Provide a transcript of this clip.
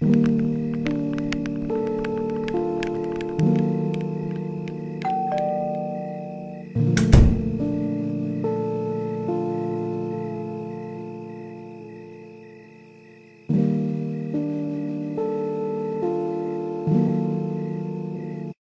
you